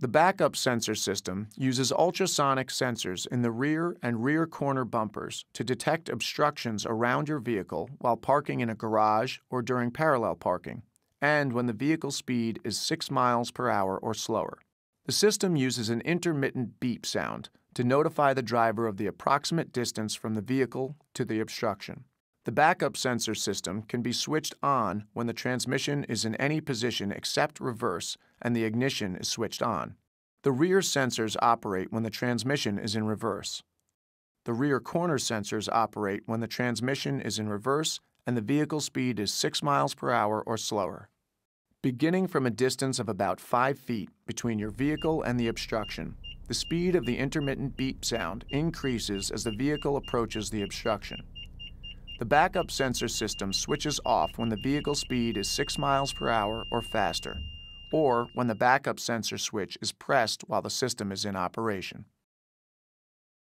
The backup sensor system uses ultrasonic sensors in the rear and rear corner bumpers to detect obstructions around your vehicle while parking in a garage or during parallel parking, and when the vehicle speed is 6 miles per hour or slower. The system uses an intermittent beep sound to notify the driver of the approximate distance from the vehicle to the obstruction. The backup sensor system can be switched on when the transmission is in any position except reverse and the ignition is switched on. The rear sensors operate when the transmission is in reverse. The rear corner sensors operate when the transmission is in reverse and the vehicle speed is 6 miles per hour or slower. Beginning from a distance of about 5 feet between your vehicle and the obstruction, the speed of the intermittent beep sound increases as the vehicle approaches the obstruction. The backup sensor system switches off when the vehicle speed is 6 miles per hour or faster, or when the backup sensor switch is pressed while the system is in operation.